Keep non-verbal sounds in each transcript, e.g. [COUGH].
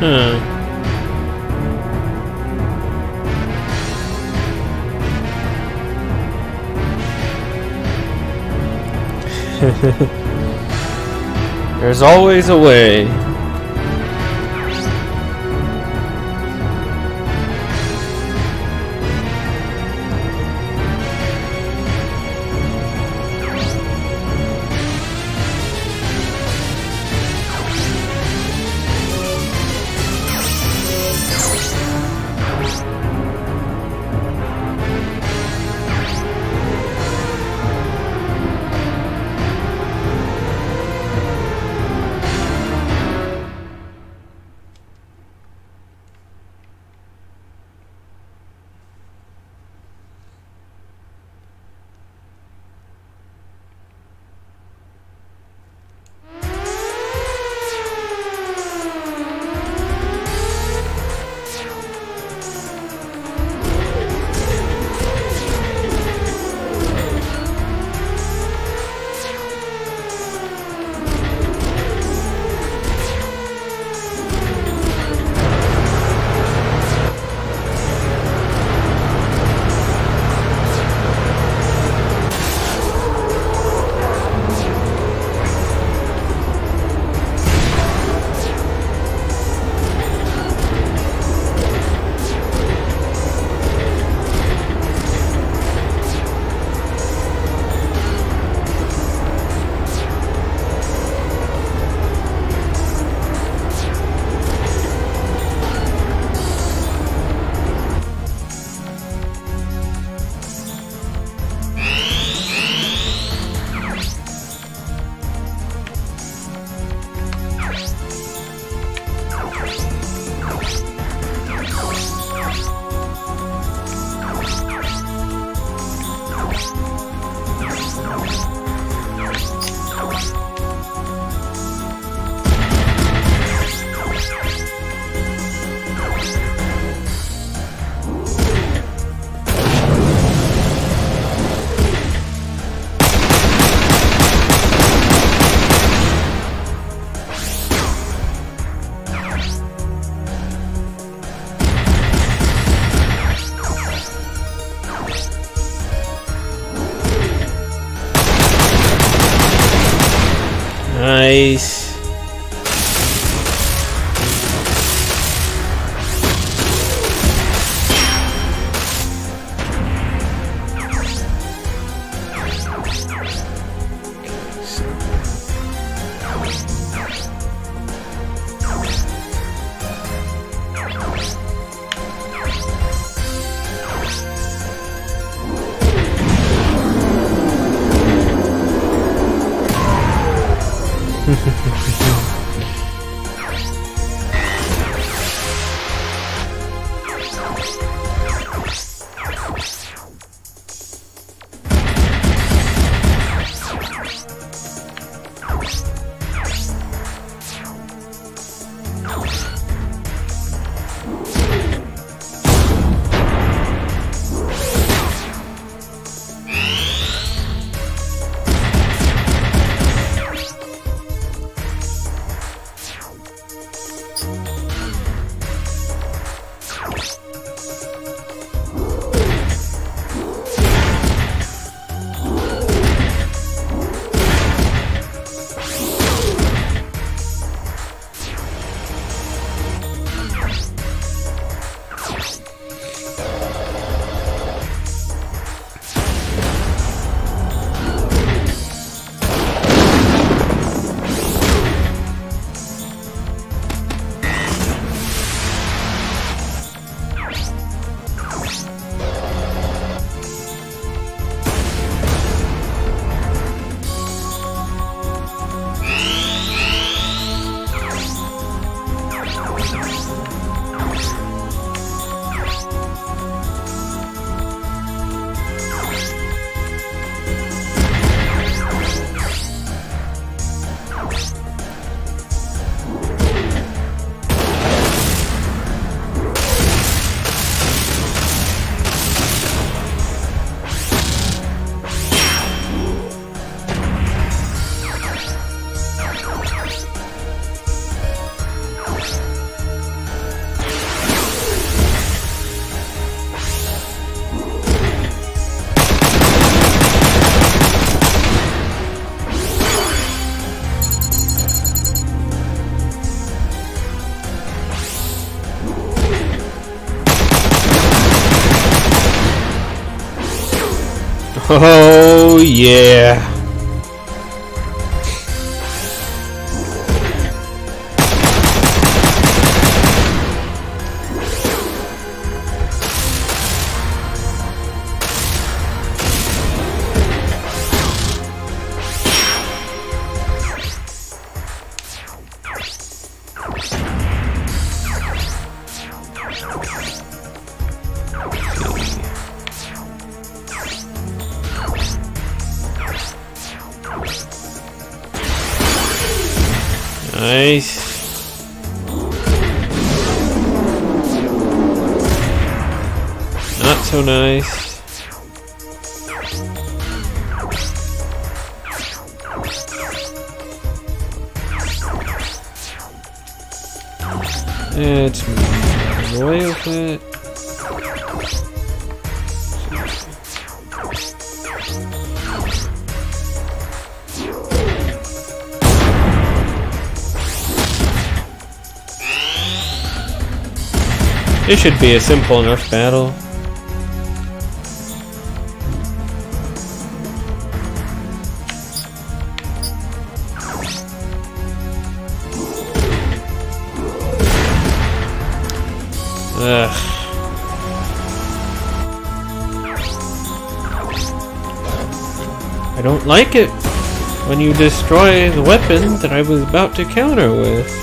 Huh. [LAUGHS] There's always a way. Nice. Oh yeah. So nice. It's way of it. This should be a simple enough battle. Ugh. I don't like it when you destroy the weapon that I was about to counter with.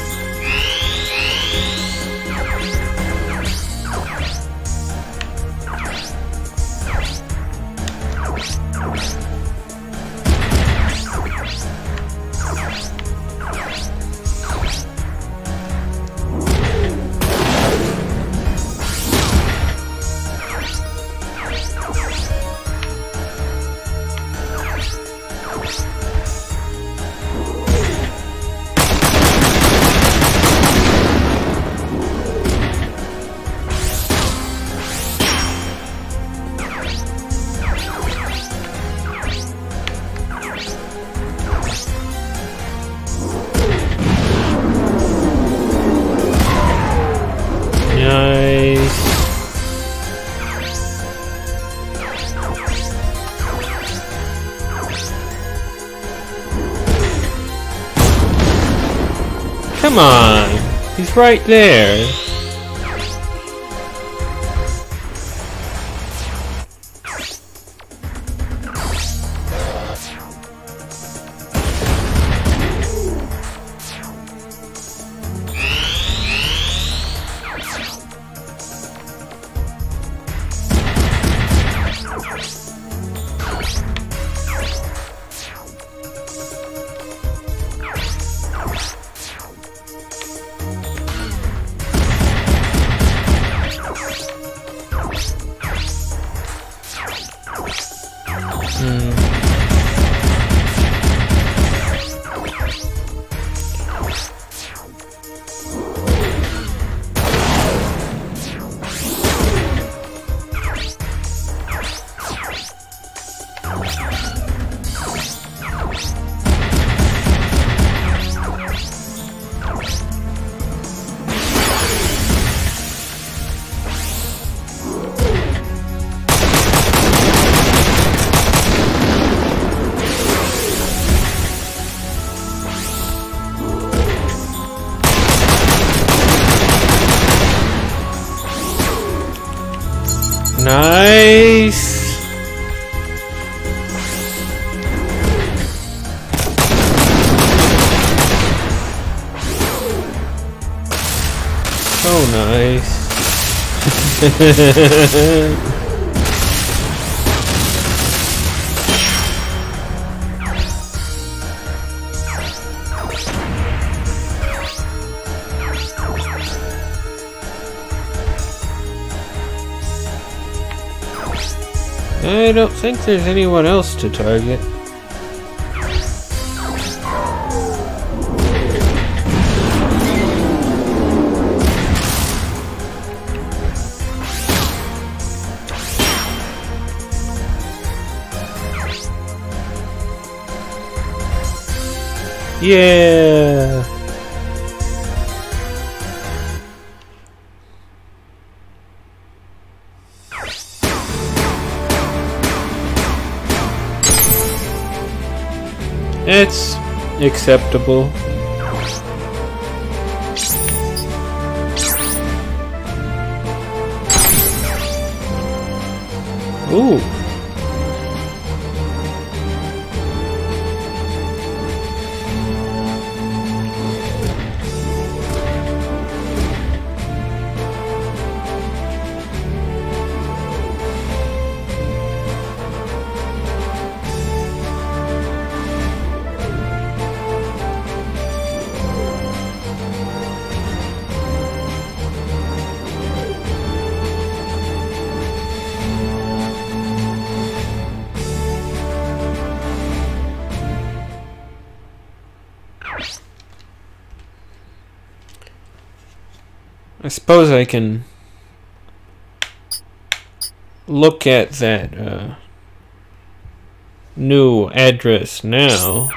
Right there. So nice. [LAUGHS] I don't think there's anyone else to target. Yeah! It's acceptable. Ooh. Suppose I can look at that uh, new address now.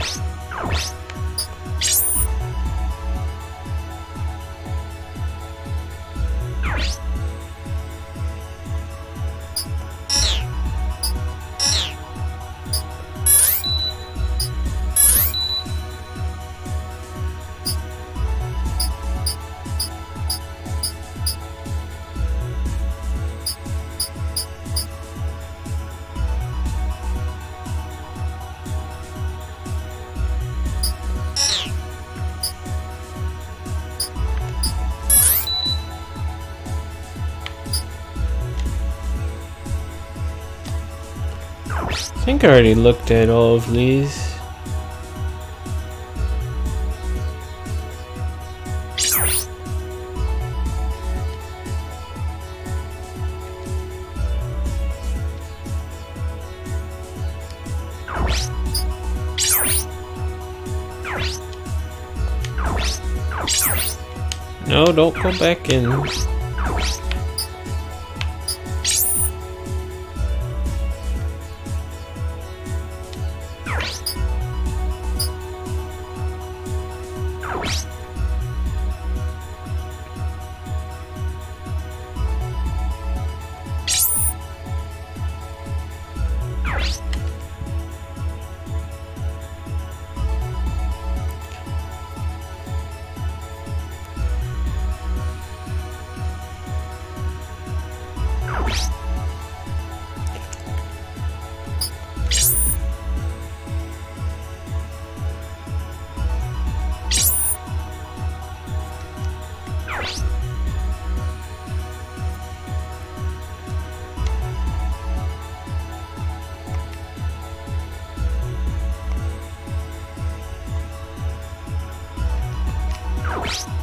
you I think I already looked at all of these. No, don't go back in. you